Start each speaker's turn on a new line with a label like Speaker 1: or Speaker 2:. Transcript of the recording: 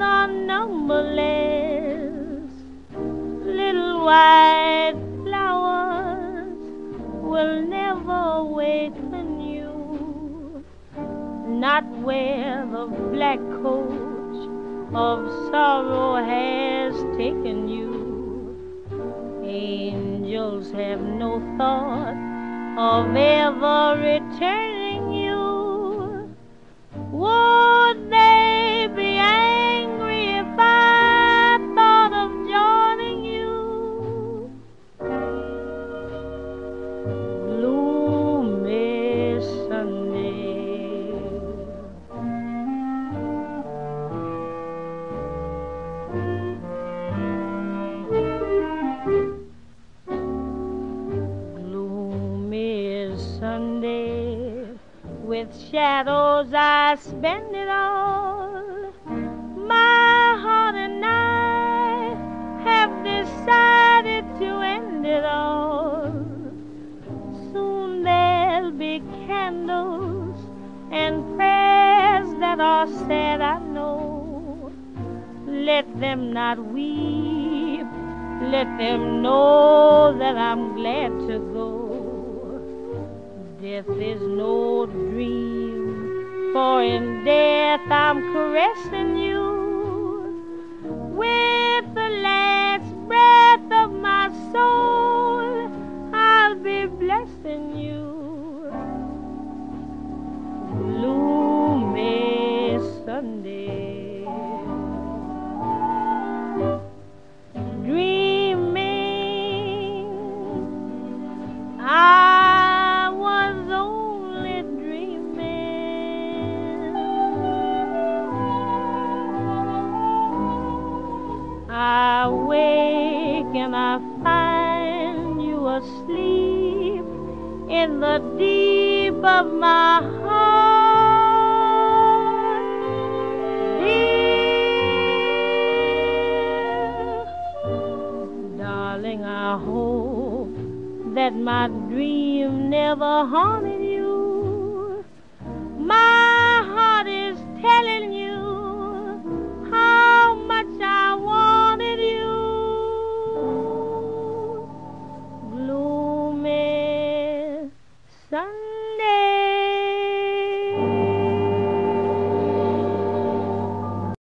Speaker 1: are numberless. Little white flowers will never awaken you, not where the black coach of sorrow has taken you. Angels have no thought of ever returning Sunday, with shadows I spend it all. My heart and I have decided to end it all. Soon there'll be candles and prayers that are said, I know. Let them not weep, let them know that I'm glad to go. Death is no dream, for in death I'm caressing you asleep in the deep of my heart. Dear, darling, I hope that my dream never haunted you. My heart is telling you. Sorry.